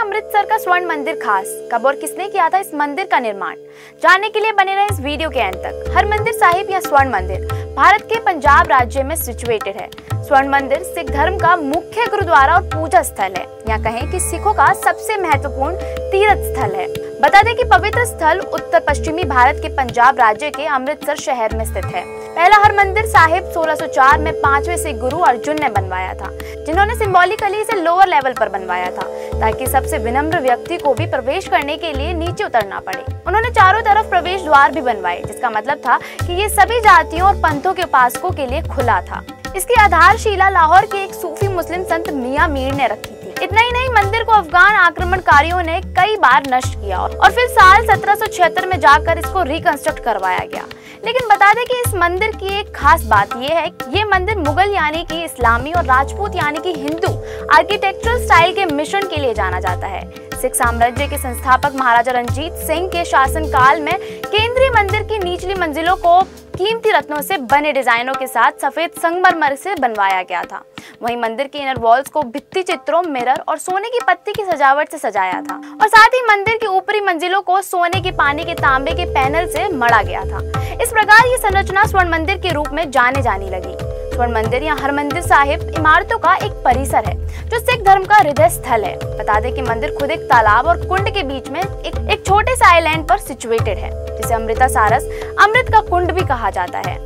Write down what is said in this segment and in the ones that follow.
अमृतसर का स्वर्ण मंदिर खास? कब और किसने किया था इस मंदिर का निर्माण? जानने के लिए बने रहे इस वीडियो के अंत तक। हर मंदिर साहिब या स्वर्ण मंदिर, भारत के पंजाब राज्य में सिचुएटेड है। स्वर्ण मंदिर सिख धर्म का मुख्य गुरुद्वारा और पूजा स्थल है। या कहें कि सिखों का सबसे महत्वपूर्ण तीर्थ स्थल है। बता दें कि पवित्र स्थल उत्तर पश्चिमी भारत के पंजाब राज्य के अमृतसर शहर में स्थित है। पहला हर मंदिर साहिब 1604 में पांचवे सिख गुरु अर्जुन ने बनवाया था, जिन्होंने सिंबॉलिकली इसे लोअर लेवल पर बनवाया था, ताकि सबसे विनम्र व्यक्ति को भी प्रवेश करने के लिए नीचे उतरना पड़े। उन्होंने चारों तरफ़ प्रवेश द्वार भी बनवाए, जिसका मतलब था कि ये सभी जातियों और पंथों के उपासकों के लिए खुला था। इसकी आधारशिला लाहौर के एक सूफी मुस्लिम संत मियाँ मीर ने रखी। इतना ही नहीं, मंदिर को अफगान आक्रमणकारियों ने कई बार नष्ट किया और फिर साल सत्रह सौ छिहत्तर में जाकर इसको रिकंस्ट्रक्ट करवाया गया। लेकिन बता दें कि इस मंदिर की एक खास बात यह है कि ये मंदिर मुगल यानी कि इस्लामी और राजपूत यानी कि हिंदू आर्किटेक्चरल स्टाइल के मिशन के लिए जाना जाता है। सिख साम्राज्य के संस्थापक महाराजा रंजीत सिंह के शासनकाल में केंद्रीय मंदिर की निचली मंजिलों को कीमती रत्नों से बने डिजाइनों के साथ सफ़ेद संगमरमर से बनवाया गया था। वहीं मंदिर के इनर वॉल्स को भित्ति चित्रों मिरर और सोने की पत्ती की सजावट से सजाया था। और साथ ही मंदिर की ऊपरी मंजिलों को सोने के पानी के तांबे के पैनल से मड़ा गया था। इस प्रकार ये संरचना स्वर्ण मंदिर के रूप में जाने जाने लगी। स्वर्ण मंदिर या हर मंदिर साहिब इमारतों का एक परिसर है जो सिख धर्म का हृदय स्थल है। बता दें कि मंदिर खुद एक तालाब और कुंड के बीच में एक, एक छोटे से आइलैंड पर सिचुएटेड है जिसे अमृता सारस अमृत का कुंड भी कहा जाता है।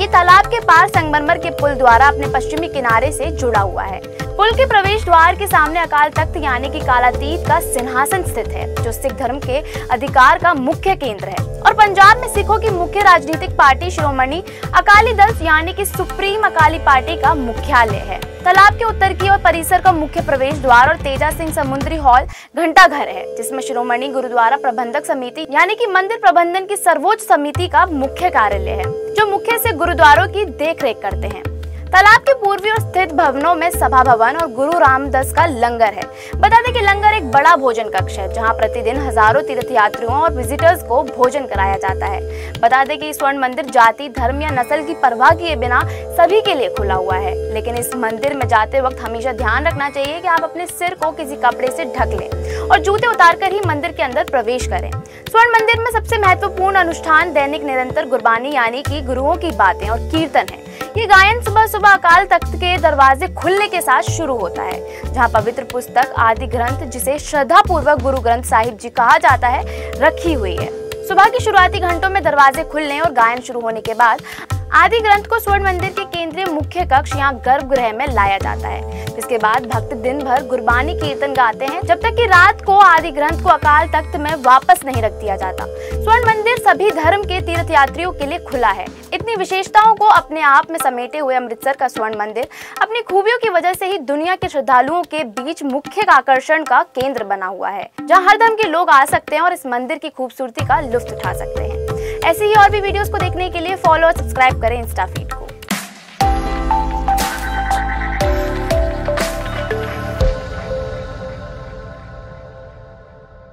ये तालाब के पार संगमरमर के पुल द्वारा अपने पश्चिमी किनारे से जुड़ा हुआ है। पुल के प्रवेश द्वार के सामने अकाल तख्त यानी कि कालातीत का सिंहासन स्थित है जो सिख धर्म के अधिकार का मुख्य केंद्र है। और पंजाब में सिखों की मुख्य राजनीतिक पार्टी श्रोमणी अकाली दल, यानी कि सुप्रीम अकाली पार्टी का मुख्यालय है। तालाब के उत्तर की ओर परिसर का मुख्य प्रवेश द्वार और तेजा सिंह समुद्री हॉल घंटा घर है, जिसमें श्रोमणी गुरुद्वारा प्रबंधक समिति, यानी कि मंदिर प्रबंधन की सर्वोच्च समिति का मुख्य कार्यालय है, जो मुख्य से गुरुद्वारों की देखरेख करते हैं। तालाब के पूर्वी और स्थित भवनों में सभा भवन और गुरु रामदास का लंगर है। बता दें कि लंगर एक बड़ा भोजन कक्ष है, जहाँ प्रतिदिन हज़ारों तीर्थयात्रियों और विजिटर्स को भोजन कराया जाता है। बता दें कि स्वर्ण मंदिर जाति, धर्म या नस्ल की परवाह किए बिना सभी के लिए खुला हुआ है। लेकिन इस मंदिर में जाते वक्त हमेशा ध्यान रखना चाहिए कि आप अपने सिर को किसी कपड़े से ढक लें और जूते उतार ही मंदिर के अंदर प्रवेश करें। स्वर्ण मंदिर में सबसे महत्वपूर्ण अनुष्ठान दैनिक निरंतर गुरबानी यानी कि गुरुओं की बातें और कीर्तन है। ये गायन सुबह सुबह अकाल तख्त के दरवाजे खुलने के साथ शुरू होता है, जहाँ पवित्र पुस्तक, आदि ग्रंथ, जिसे श्रद्धा पूर्वक गुरु ग्रंथ साहिब जी कहा जाता है, रखी हुई है। सुबह की शुरुआती घंटों में दरवाजे खुलने और गायन शुरू होने के बाद आदि ग्रंथ को स्वर्ण मंदिर के केंद्रीय मुख्य कक्ष यहाँ गर्भगृह में लाया जाता है। जिसके बाद भक्त दिन भर गुरबानी कीर्तन गाते हैं, जब तक कि रात को आदि ग्रंथ को अकाल तख्त में वापस नहीं रख दिया जाता। स्वर्ण मंदिर सभी धर्म के तीर्थ यात्रियों के लिए खुला है। इतनी विशेषताओं को अपने आप में समेटे हुए अमृतसर का स्वर्ण मंदिर अपनी खूबियों की वजह से ही दुनिया के श्रद्धालुओं के बीच मुख्य आकर्षण का केंद्र बना हुआ है, जहाँ हर धर्म के लोग आ सकते हैं और इस मंदिर की खूबसूरती का लुफ्त उठा सकते हैं। ऐसी ही और भी वीडियोस को देखने के लिए फॉलो और सब्सक्राइब करें इंस्टा फ़ीड